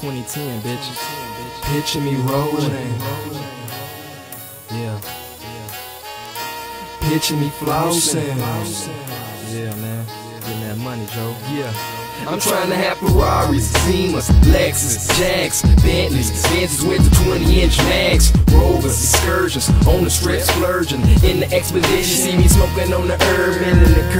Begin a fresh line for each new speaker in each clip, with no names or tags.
2010, bitch. Picture me rolling. Yeah. Picture me flossing. Yeah, man. Getting that money, Joe. Yeah. I'm trying to have Ferraris, Zimas, Lexus, Jags, Bentleys, Benzes with the 20 inch mags, Rovers, excursions, on the strip splurging, in the expedition, see me smoking on the herb, and in the curb,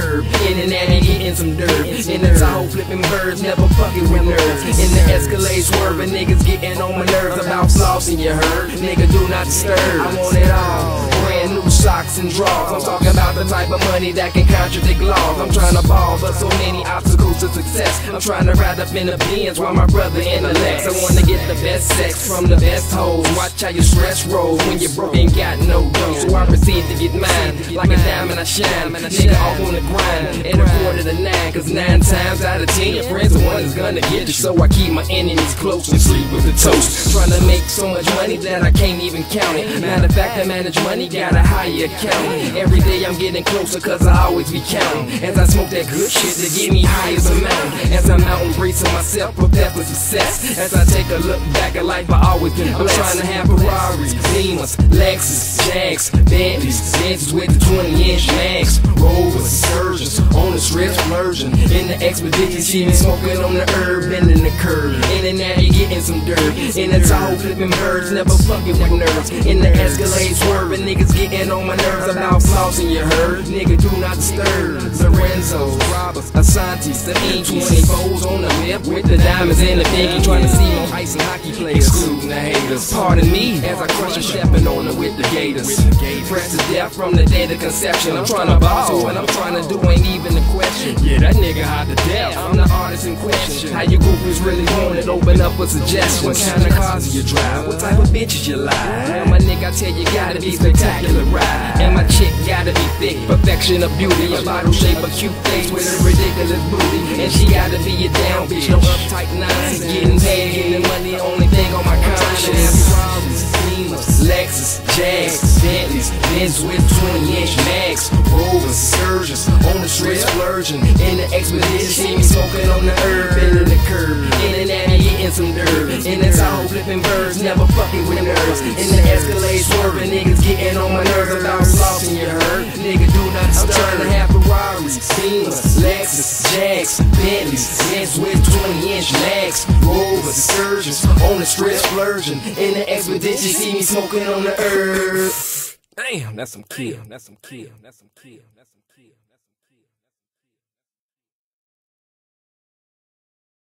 in and out and some dirt, in the Tahoe flipping birds, never fucking with nerves, in the Escalade swerving, niggas getting on my nerves. About flossing, you heard, nigga do not disturb, I want it all, brand new socks and drawers, I'm talking about the type of money that can contradict laws, I'm trying to ball, but so many to success, I'm trying to ride up in the Benz while my brother in the Lex. I wanna get the best sex from the best hoes. Watch how your stress rolls when you're broke and got no dough. So I proceed to get mine like a diamond I shine. Nigga off on the grind and a quarter to nine. Cause nine times out of ten your friends the one is gonna get you. So I keep my enemies close and sleep with the toast. Trying to make so much money that I can't even count it. Matter of fact, I manage money, got a higher account. Every day I'm getting closer cause I always be counting. As I smoke that good shit to get me high as a mountain. As I'm out embracing myself, prepare for success. As I take a look back at life, I always been blessed. I'm trying to have Ferraris, Beamers, Lexus, Jags, Bentleys, Benzes with the 20 inch mags, Rovers, Surgeons, on the strip splurging. In the expedition, see me smoking on the herb, bending the curb. In and out, you getting some dirt. In the Tahoe flipping birds, never fucking with nerves. In the Escalade swerving, niggas getting on my nerves about flossing, you heard? Nigga, do not disturb. Roberts, Asante's, the E24s on the lip with the diamonds in the pinky, trying to see my and hockey players, excluding the haters. Pardon me as I crush a stepping on it with the gators. Fresh to death from the day of conception. I'm trying to ball, so what I'm trying to do ain't even a question. Yeah, that nigga hot to death. I'm the artist in question. How you goofies really want it? Open up with suggestions. What kind of cars do you drive? What type of bitches you lie? Well, my nigga, I tell you, gotta be spectacular ride. And my chick thick, perfection of beauty. A bottle shape, a cute face with a ridiculous booty. And she gotta be a down bitch, no uptight nonsense. Getting paid, getting money, only thing on my conscience. Lexus, Jags, Bentleys, Benz with 20 inch mags, Rovers, Surgeons, on the strip splurging. In the expedition, see me smoking on the herb, bending the curb. In and out, getting some dirt. In the Tahoe flipping birds, never fucking with nerves. In the Escalade swerving, niggas getting on my nerves about have Ferraris, Lexus, Bentleys, with 20 inch Rovers, Surgeons, on the strip splurging. In the expedition, see me smoking on the herb. Damn, that's some kill. that's some kill. That's some kill. That's some kill.